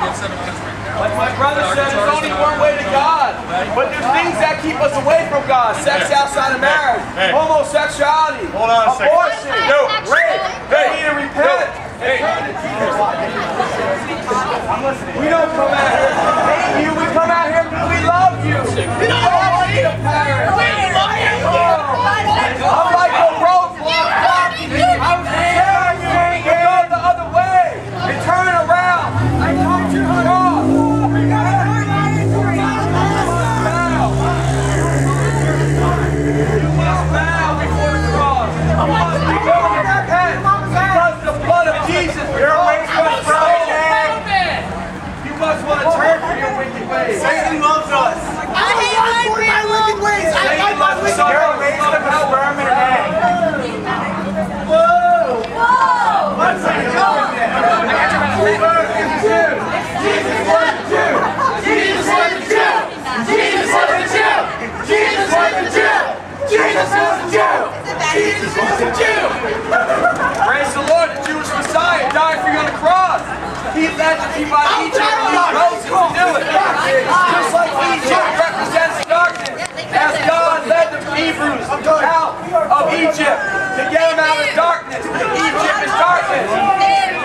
Like my brother said, there's only one way to God. But there's things that keep us away from God. Sex outside of marriage, Hey. homosexuality, Hold on a second. No. rape. Hey. We need to repent. Hey. We don't come out here to hate you. We come out here because we love you. Praise the Lord, the Jewish Messiah died for you on the cross. He led the people out of Egypt and used Moses to do it. Just like Egypt represents darkness, as God led the Hebrews out of Egypt to get them out of darkness. Egypt is darkness.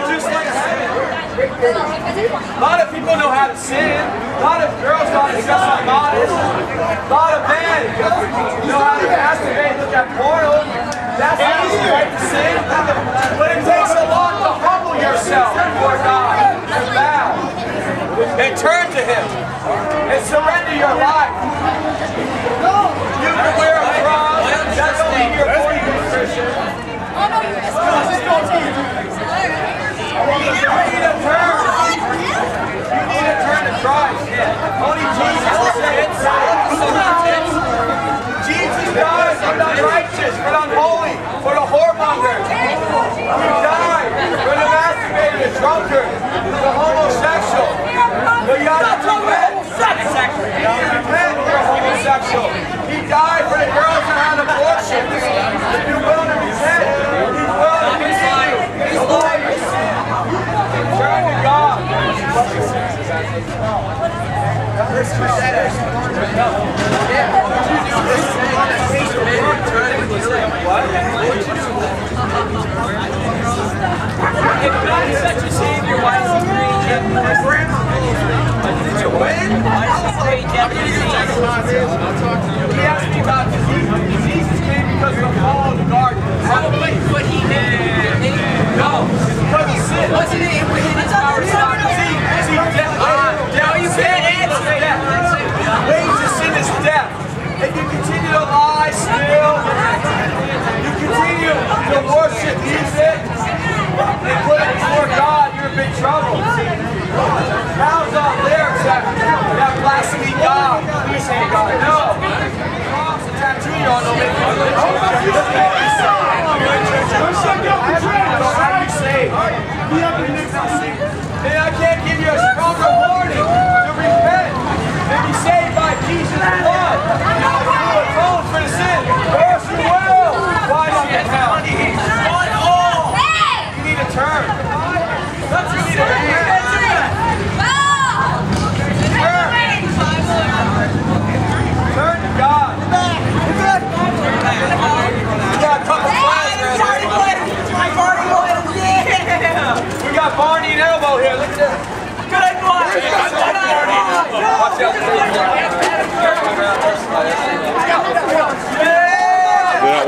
Just like sin. A lot of people know how to sin. A lot of girls know how to dress up modest. A lot of men know how to masturbate, look at porn. That's easy, right, to sin. But it takes a lot to humble yourself before God and bow and turn to Him and surrender your life. You can wear a cross. That's only your again Christian. You need a turn. You need a turn to Christ. Only Jesus will save. Jesus died for the unrighteous, for the unholy, for the whoremonger. He died for the masturbator, the drunkard, the homosexual. But you have to repent. You need to repent if you're a homosexual. He died for the girls that had abortions. If you're willing to repent, he's willing to continue. He's willing to sin. Turn to God. If God is such a savior, why is he creating death? Did you win? Why does he create death and disease? He asked me about diseases. Diseases came because of the fall of the garden. Probably what he did. No, it's because Wasn't it? Within his power to stop See, it? see, death, No, you can't answer it. death. Wage of sin is death. If you continue to lie still, you continue to worship music and put it before God, you're in big trouble. How's all lyrics that, that blaspheme God? You say God. No. Cross and tattoo you on don't make you religion. Look at what you say. You're in church. So how do you say? Then I can't give you a stronger warning to repent and be saved by Jesus' blood. Who atones for the sin. Or else you will wind up in hell. You need to turn. You need to repent. Turn to God. We got a couple plans, man. We got Barney and Elbow here. Look at this. Good one. Watch out. Yeah! They're not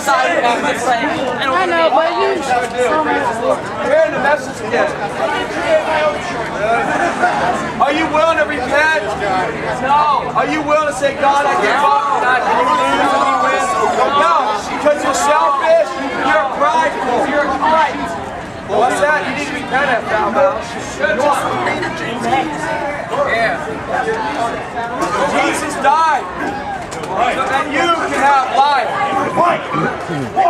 in the power of God. I know, but you. Hearing the message again. Are you willing to repent? No. Are you willing to say, God, I give up, God, can you lose and we win? No, because you're selfish, you're prideful, you're tight. What's that? You need to repent after that, Mal. Yeah. Jesus died so that you can have life.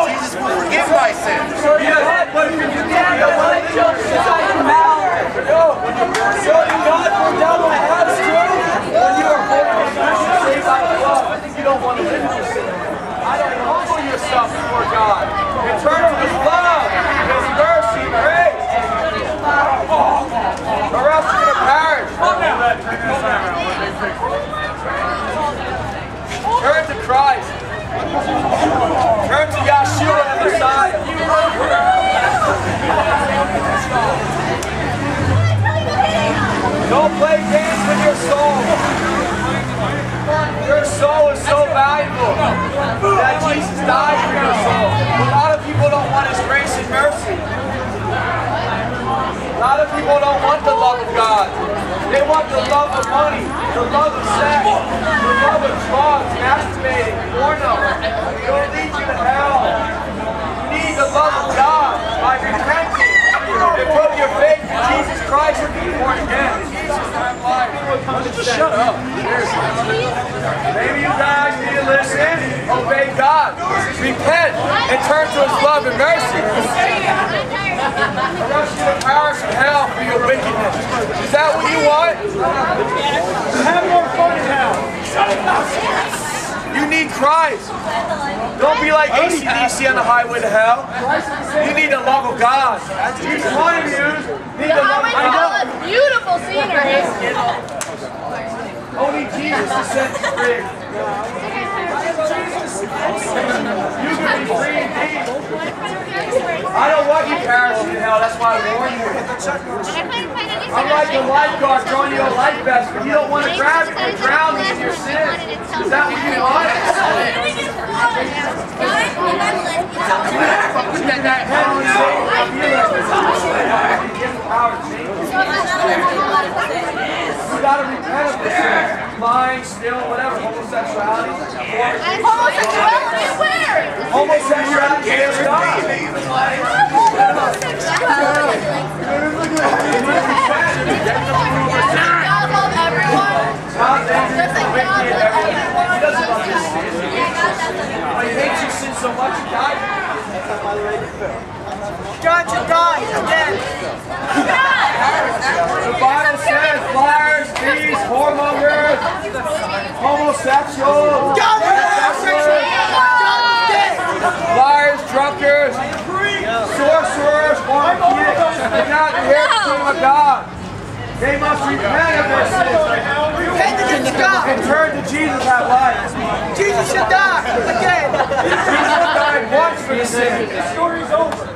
Jesus will forgive my sins. Yes, but if you can't get life, No, so God will down the house too. When you are born again, you are saved by love. I think you don't want to live in sin. I don't humble yourself before God. In terms of His love, His mercy, grace. Or else you're going to perish. Turn to Christ. Turn to Yeshua the Messiah. Don't play games with your soul. Your soul is so valuable that Jesus died for your soul. A lot of people don't want His grace and mercy. A lot of people don't want the love of God. They want the love of money, the love of sex, the love of drugs, masturbating, porno. It'll lead you to hell. You need the love of God by repenting your faith in Jesus Christ and be born again. Shut up. Maybe you guys need to listen, obey God, repent, and turn to His love and mercy. Or else you will perish in hell for your wickedness. Is that what you want? Have more fun now. You need Christ. Don't be like ACDC on the highway to hell. You need the love of God. Each one of you need the love of God. Beautiful scenery. Only Jesus to set free. You can be free indeed. I don't want you in hell. That's why I warn you. I'm like a lifeguard throwing you a life vest, but you don't want to grab it and drown me in your sins. Is that what you want? You gotta sin. Lying, stealing, whatever, homosexuality. Homosexuality where? Homosexuality is God. God love everyone. God's angry Just like with God wicked loves and everything. He doesn't love your sin. everyone. But he hates your sin so much he died. God to die again. Homosexuals, liars, drunkards, sorcerers, fornicators, do not inherit the kingdom of God. They must repent of their sins Repentance to God. and turn to Jesus have life. Jesus should die again. Jesus died once for the sin. Story's over.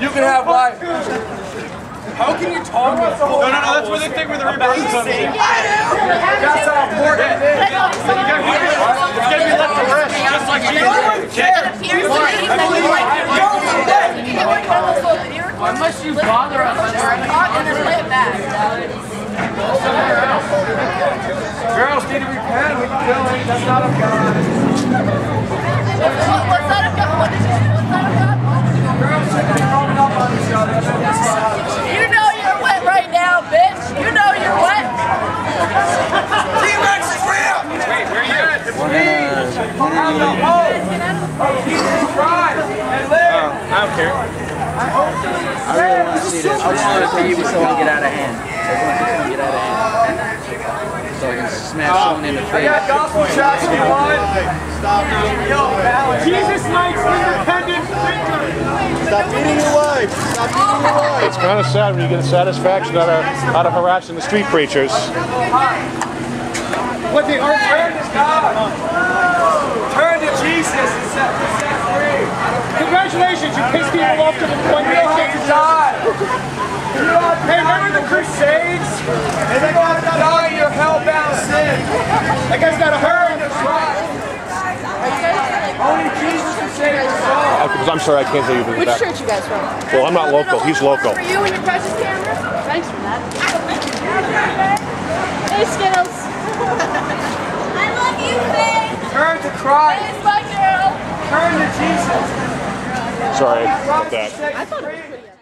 You can have life. How can you talk about No, no, no, that's where they think we're the rebounding comes in. That's how important it is. It's gonna be left to rest, just like Unless you bother us, and then play it back. Girls need to repent. We can kill it. That's not of God. What's that of God? What is it? What's that of God? Girls shouldn't be throwing up on each other. That's not of God. You know you're wet right now, bitch. You know you're wet. T-Rex is real! Wait, where you at? It's me! Have the hope of Jesus Christ and live! I don't care. I really want to see this. I want to see. I want this one get out of hand. So I can smash someone in the I face. you. Yo, Jesus Knight's independent. Stop beating your wife. Stop beating your wife. It's kind of sad when you get satisfaction out of, out of harassing the street preachers. What are Turn to God. Turn to Jesus and set, set free. Congratulations, you pissed people off to the point You where don't they have can't to die. You don't have to Hey, remember the Crusades? And you don't have to die in your hell-bound sin. That guy's got a Turn hurt. to Christ. Only Jesus can save your soul. Uh, because I'm sorry, I can't tell you Which that. church you guys from? Well, I'm not local. He's local. For you and your precious camera? Thanks for that. Hey, Skittles. I love you, babe. Turn to Christ. It's my girl. Turn to Jesus. Sorry Christ about that.